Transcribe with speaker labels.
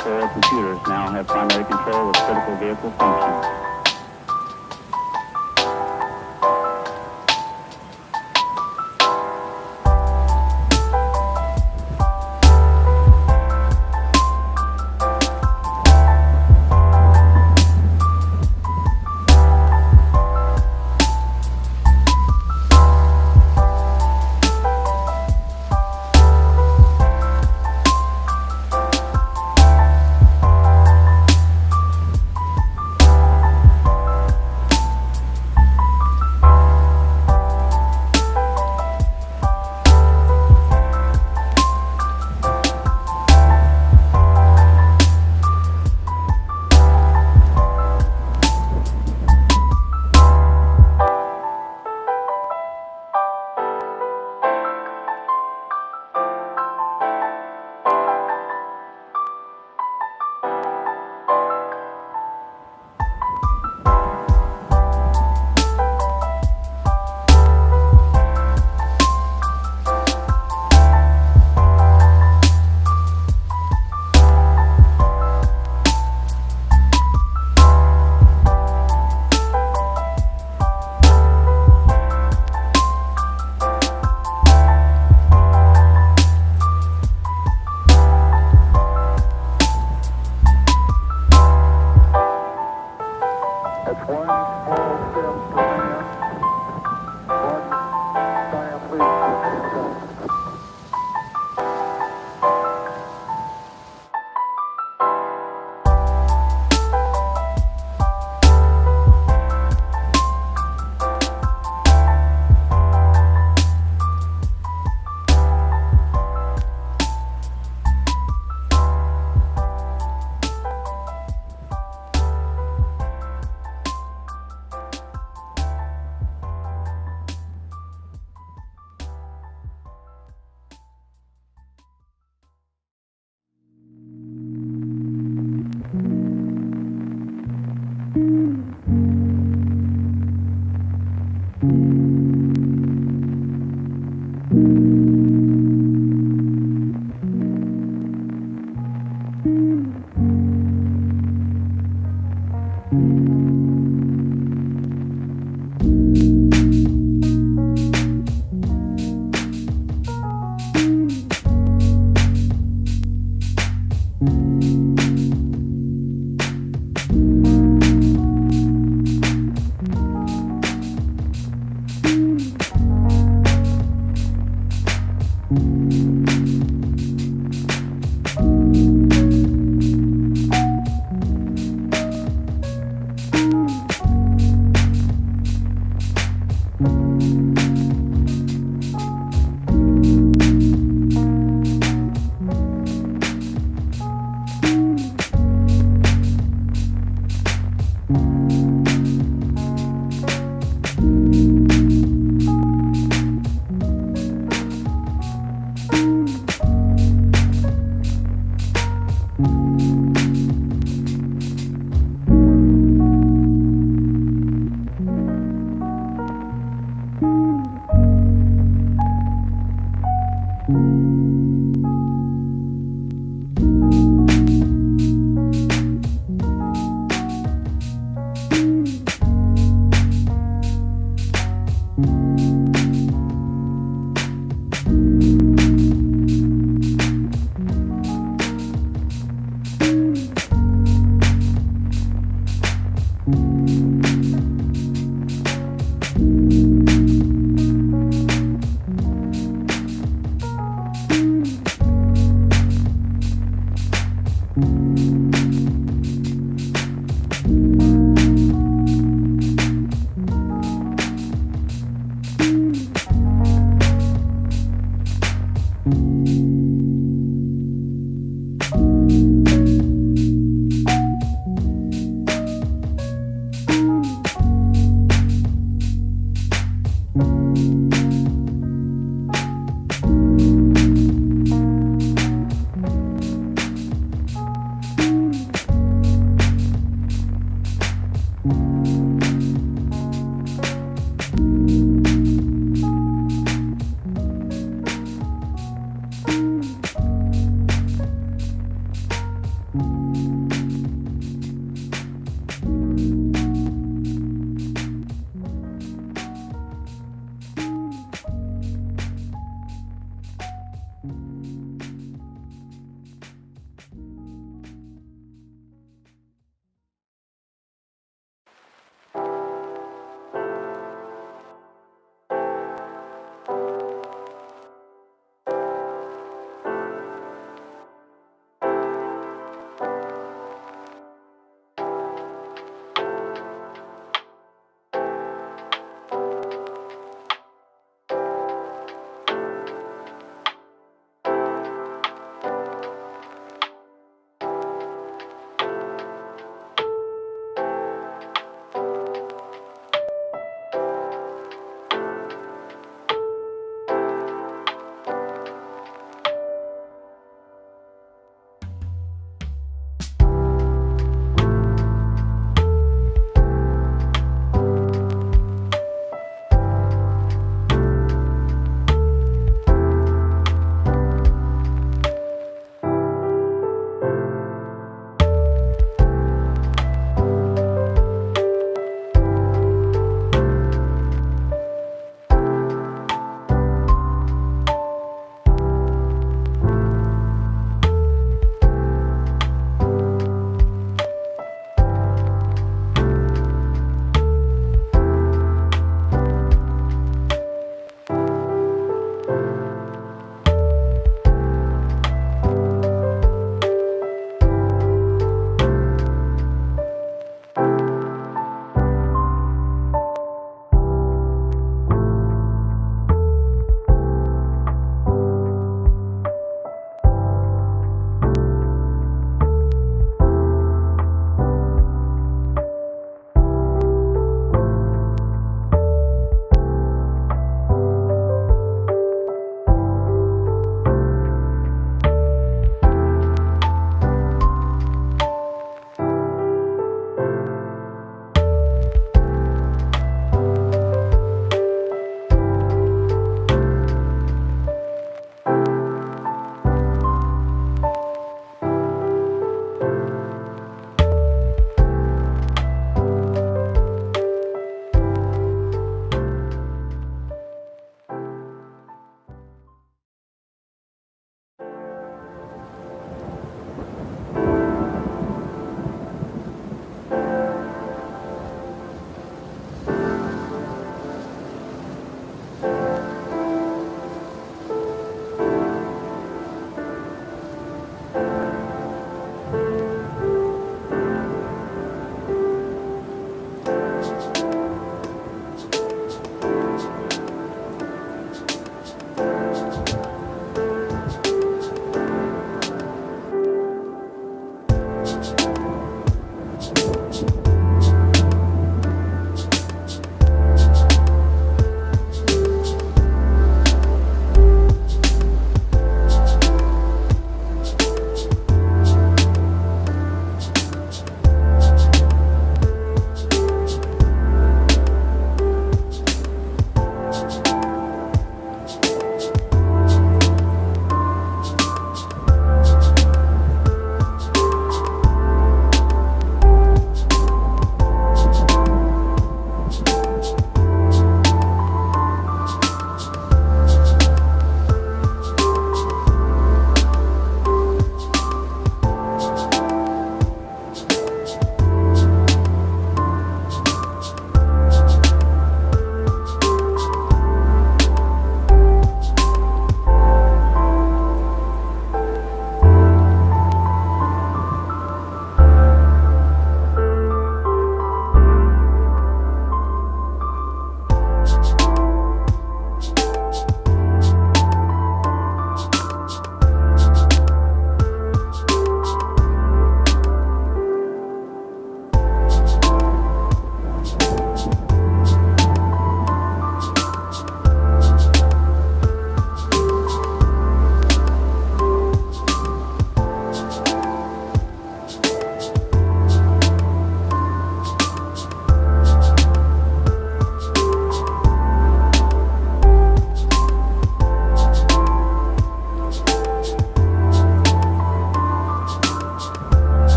Speaker 1: peripheral computers now have primary control of critical vehicle functions.